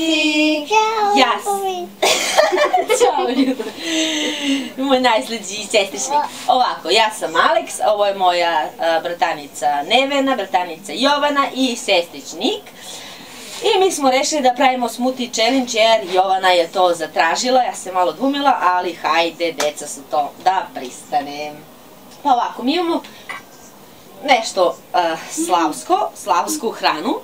si? Ja sam. Ćao ljubav. Moj najslađi sestričnik. Ovako, ja sam Aleks, ovo je moja a, bratanica Nevena, bratanica Jovana i sestričnik. I mi smo rešili da pravimo smoothie challenge jer Jovana je to zatražila, ja se malo dvumila, ali hajde, deca su to da pristane. Pa ovako, mi imamo nešto uh, slavsko, slavsku hranu.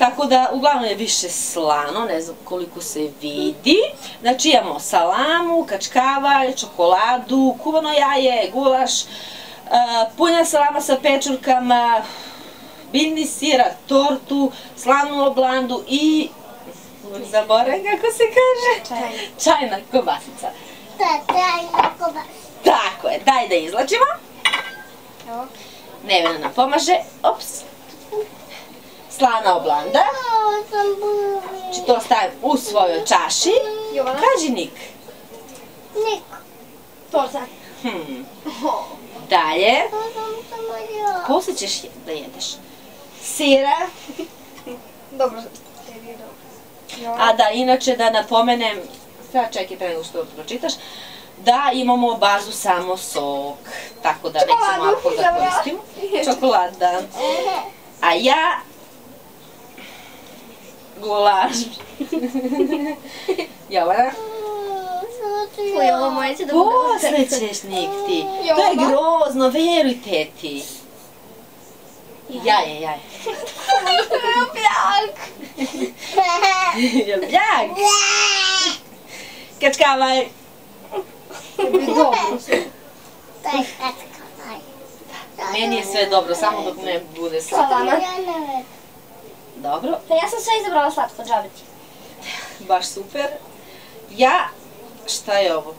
Tako da, uglavnom je više slano, ne znam koliko se vidi. Znači imamo salamu, kačkavalj, čokoladu, kuvano jaje, gulaš, uh, punja salama sa pečurkama, biljni sira, tortu, slanu oblandu i... Zaboravim kako se kaže? Čajna. Čajna kobasica. Da, tajna koba. Tako je, daj da izlačimo. Evo. Nevena nam pomaže. Ops. Slana oblanda. Znači to stavim u svojoj čaši. Kaži Nik. Niko. Torta. Hmm. Dalje. To ja. Poslije ćeš da jedeš. Sira. Dobro. A da, inače da napomenem, sad čekaj pre nego što to pročitaš, da imamo bazu samo sok, tako da nećemo alkohol da koristimo. Čokolada. A ja gulaš. Jovana? Tvoje ovo moje će da bude Posle ćeš nikti. To je grozno, verujte ti. Jaje, jaje. Pjak. Ljubljak. Kačkavaj. Dobro. Taj katka, taj. Meni je sve dobro, samo dok ne bude slatko. Ne vedim. Dobro, Pa ja sam sve izabrala slatko, džabeti. baš super. Ja, šta je ovo?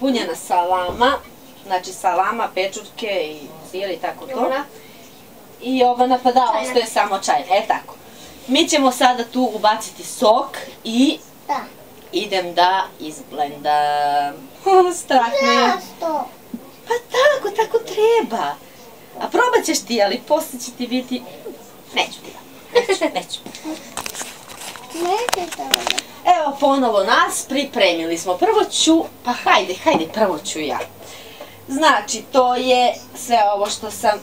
Punjena salama, znači salama, pečurke i sir i tako to. Jovana. I Jovana, pa da, Čajna. ostaje samo čaj, e tako. Mi ćemo sada tu ubaciti sok i Da. idem da izblendam. Strah me. je. Zašto? Pa tako, tako treba. A probat ćeš ti, ali posle će ti biti... Neću ti da. Neću. Evo ponovo nas, pripremili smo. Prvo ću, pa hajde, hajde, prvo ću ja. Znači, to je sve ovo što sam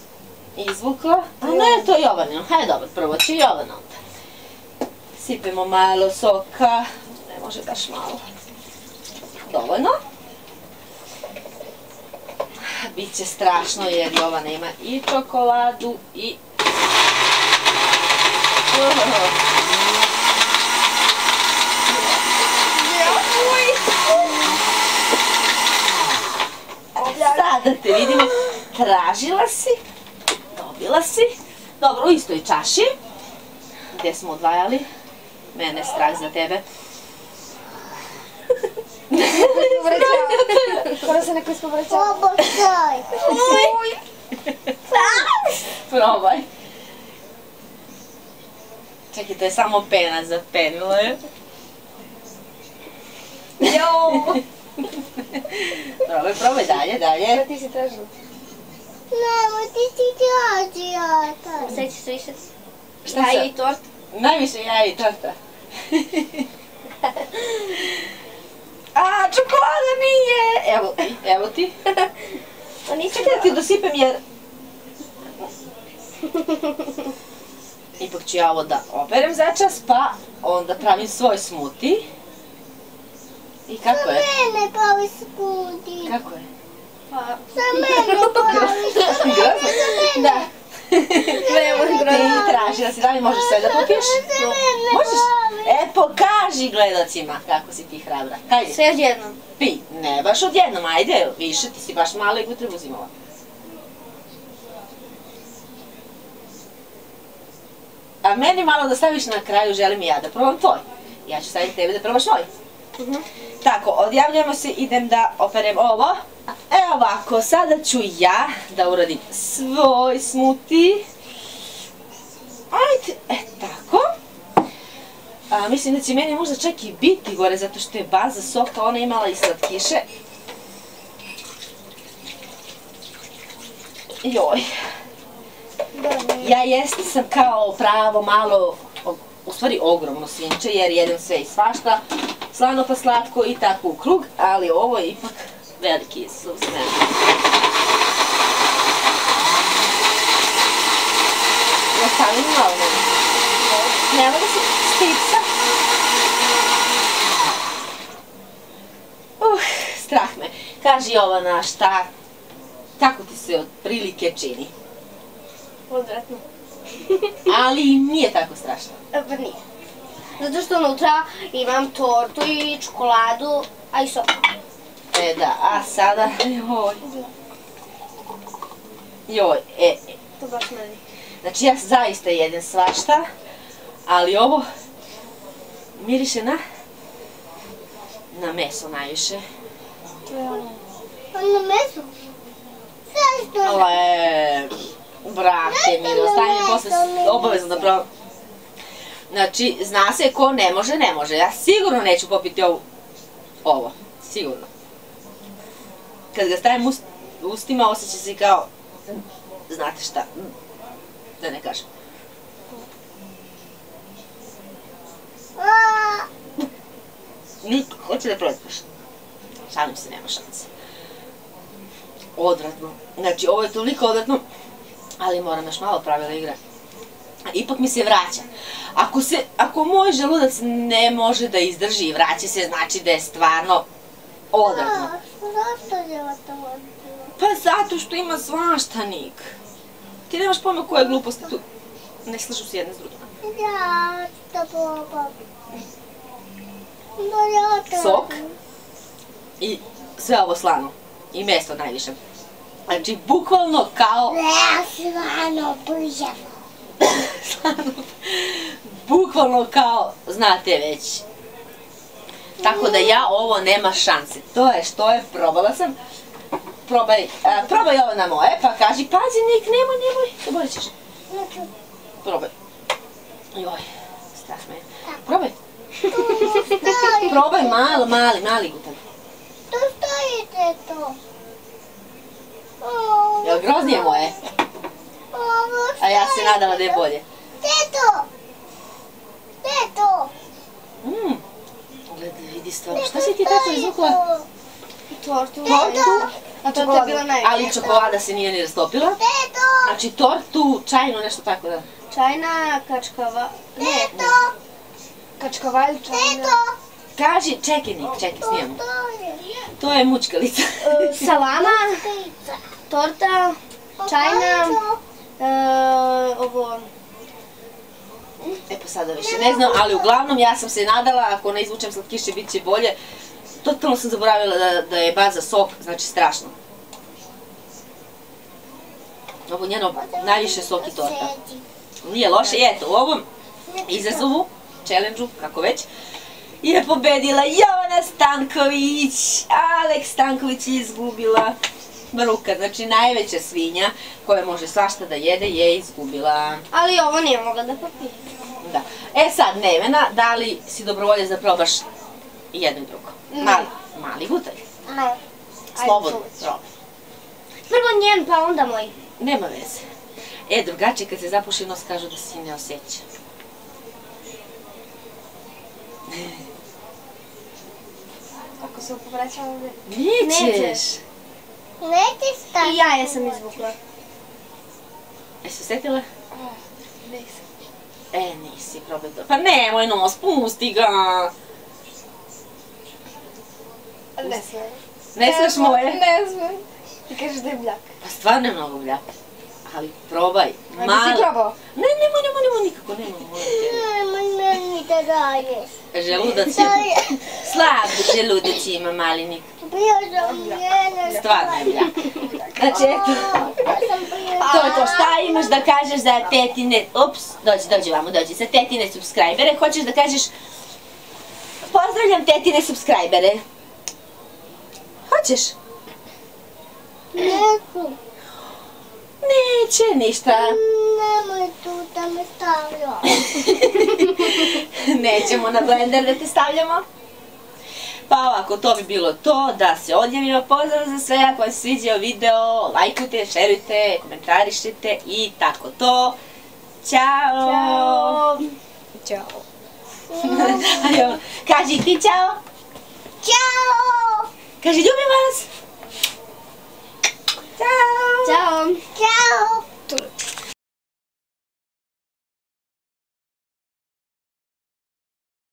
izvukla. A ne, to je Jovanino. Hajde, dobro, prvo će Jovana onda. Sipemo malo soka. Ne može baš malo. Dovoljno. Biće strašno jer Jovana ima i čokoladu i... Sada te vidim, tražila si, dobila si. Dobro, u istoj čaši. Gde smo odvajali? Mene je strah za tebe. Skoro se neko ispovraćao. Pobošaj. Probaj. Čekaj, to je samo pena za penilo je. Jo. Probaj, probaj dalje, dalje. Ti si tražila. Nemo, ti si tražio to. Sve će se više. Šta Ja sad? i tort. Najviše ja i torta. A, čokolada nije! Evo evo ti. Pa Čekaj da ti dosipem jer... Ipak ću ja ovo da operem začas, pa onda pravim svoj smoothie. I kako je? Mene pravi skudi. Kako je? Pa, Za mene pravi skudi. Grozno? da. Nema Ti grozno. traži da si da li možeš sve da popiješ? Za mene Možeš? E, pokaži gledacima kako si ti hrabra. Hajde, Sve odjednom. pi. Ne baš odjednom, ajde, više, ti si baš mala i gutre uzimala. A meni malo da staviš na kraju, želim i ja da probam tvoj. Ja ću staviti tebe da probaš moj. Mhm. Tako, odjavljamo se, idem da operem ovo. E ovako, sada ću ja da uradim svoj smoothie. Ajde, e tako. A, mislim da će meni možda čak i biti gore, zato što je baza soka, ona imala i slatkiše. Joj. Ja jeste sam kao pravo malo u stvari ogromno svinče jer jedem sve i svašta, slano pa slatko i tako u krug, ali ovo je ipak veliki izazov za mene. Ostavim malo Ne Nema se štica. Uh, strah me. Kaži Jovana šta, kako ti se otprilike čini? Odvratno. Ali nije tako strašno. E, Pa nije. Zato što unutra imam tortu i čokoladu, a i sok. E da, a sada, joj. Joj, e, e. To baš meni. Znači ja zaista jedem svašta, ali ovo miriše na na meso najviše. To je ono. Ono meso. Zašto? Ale, brate mi, ostaje mi posle obavezno da probam. Znači, zna se ko ne može, ne može. Ja sigurno neću popiti ovu, ovo, sigurno. Kad ga stavim ust, u ustima, osjeća se kao, znate šta, da ne kažem. Niko, hoće da probaš. Šalim se, nema šanse. Odvratno. Znači, ovo je toliko odvratno, ali moram još malo pravila igre. Ipak mi se vraća. Ako se, ako moj želudac ne može da izdrži i vraća se, znači da je stvarno odvratno. a, zašto je to? Pa zato što ima svašta, Nik. Ti nemaš pojma koje gluposti tu ne slažu se jedne s drugima. Ja to to Sok? I sve ovo slano. I mesto najviše. Znači, bukvalno kao Ja svano prijemo. bukvalno kao, znate već. Tako da ja ovo nema šanse. To je što je, probala sam. Probaj, a, probaj ovo na moje, pa kaži, pazi Nik, nemoj, nemoj, zaborit ćeš. Probaj. Joj, strah me. Probaj, probaj malo, mali, mali gutan. Tu stojite to. Groznije moje? A ja se nadala da je bolje. Gdje to? Gdje to? Mmm, gledaj, vidi stvarno. Šta si ti tako izvukla? Tortu. Tortu? A to je bila najveća. Ali čokolada se nije ni rastopila. Gdje to? Znači tortu, čajnu, nešto tako da. Čajna, kačkava... Ne, Gdje to? kačkavalj, Gdje čajna... to? Kaži, čekaj Nik, čekaj, snijemo. To je mučkalica. Salama. Torta, čajna, e, ovo... E pa sada više ne znam, ali uglavnom ja sam se nadala, ako ne izvučem slatkiše, bit će bolje. Totalno sam zaboravila da, da je baza sok, znači strašno. Ovo je njeno najviše sok i torta. Nije loše, i eto, u ovom izazovu, challenge kako već, je pobedila Jovana Stanković. Aleks Stanković je izgubila Bruka, znači najveća svinja koja može svašta da jede je izgubila. Ali ovo nije mogla da popije. Da. E sad, Nevena, da li si dobrovoljac da probaš jedno i drugo? Ne. Mali, mali gutalj. Ne. Slobodno, probaj. Prvo njen, pa onda moj. Nema veze. E, drugačije kad se zapuši nos kažu da si ne osjeća. Ako se povraćam ovdje. Nećeš. Nećeš. Neće stati. I ja je sam izvukla. E, se setila? Nisam. E, nisi, probaj to. Pa nemoj nos, pusti ga. Ne znam. Ne znaš moje? Ne znam. Ti kažeš da je bljak. Pa stvarno je mnogo bljak. Ali probaj. Malo. nisi probao? Ne, nemoj, nemoj, nemoj nikako, nemoj. molim te. Nemoj meni da daješ. Želudac je... Daj. Slab želudac ima mali nik. Bio sam jedan. Stvarno je bljak. Znači, eto. To je to, šta imaš da kažeš za tetine, ups, dođi, dođi vamo, dođi, za tetine subscribere, hoćeš da kažeš, pozdravljam tetine subscribere. Hoćeš? Neću. Neće ništa. Nemoj tu da me stavlja. Nećemo na blender da te stavljamo pa ako to bi bilo to, da se odjavimo, pozdrav za sve, ako vam se sviđao video, lajkujte, šerujte, komentarišite i tako to. Ćao! Ćao! Ćao! Kaži ti čao! Ćao! Kaži ljubim vas! Ćao! Ćao! Ćao!